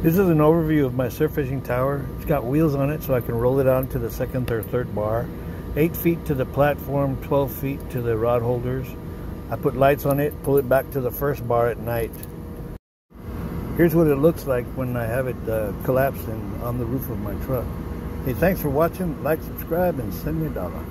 This is an overview of my surf fishing tower. It's got wheels on it so I can roll it on to the second or third bar. 8 feet to the platform, 12 feet to the rod holders. I put lights on it, pull it back to the first bar at night. Here's what it looks like when I have it uh, collapsed and on the roof of my truck. Hey, thanks for watching. Like, subscribe, and send me a dollar.